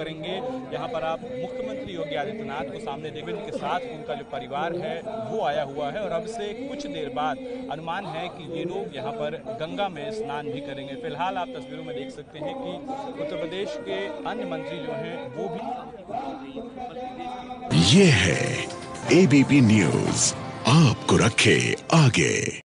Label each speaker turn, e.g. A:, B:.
A: करेंगे। यहाँ पर आप मुख्यमंत्री योगी आदित्यनाथ को सामने देखें उनके साथ, उनका जो परिवार है, वो आया हुआ है। और अब से कुछ देर बाद अनुमान है कि ये लोग यहाँ पर गंगा में स्नान भी करेंगे। फ़िलहाल आप तस्वीरों में देख सकते हैं कि उत्तर प्रदेश के अन्य मंत्री जो हैं, वो भी
B: ये है एबीपी न्यूज़ आपको रखे आगे।